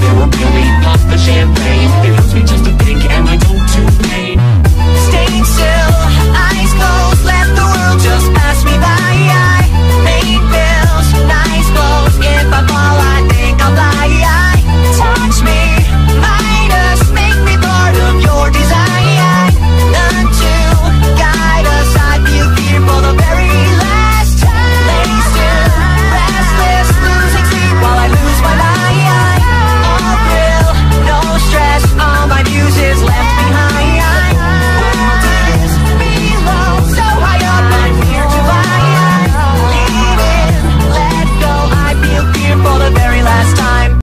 still a beauty.